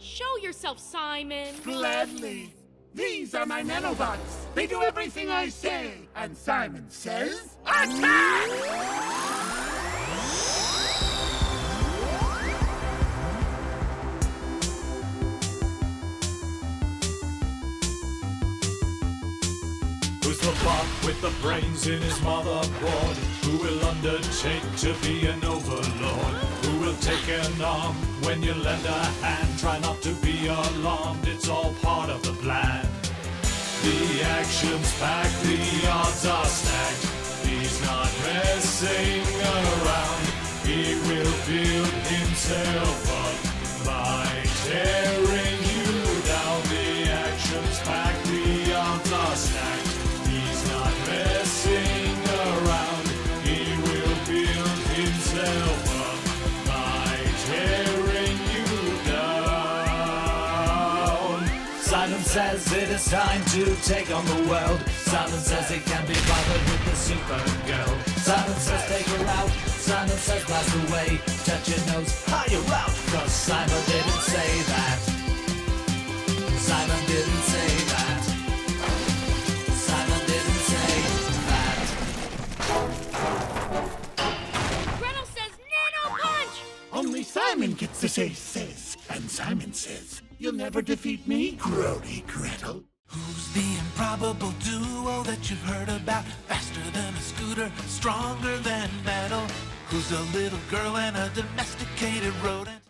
Show yourself, Simon. Gladly. These are my nanobots. They do everything I say. And Simon says, attack! Who's the bot with the brains in his motherboard? Who will undertake to be an overlord? Who will take an arm when you lend a hand? Alarmed, it's all part of the plan. The action's packed, the odds are stacked. He's not messing around. He will Simon says it is time to take on the world. Simon says he can't be bothered with the Supergirl. Simon says take her out. Simon says blast away. Touch your nose, higher out. Cause Simon didn't say that. Simon didn't say that. Simon didn't say that. Gretel says nano punch! Only Simon gets to say says. And Simon says, You'll never defeat me, Grody Gretel. Who's the improbable duo that you've heard about? Faster than a scooter, stronger than metal. Who's a little girl and a domesticated rodent?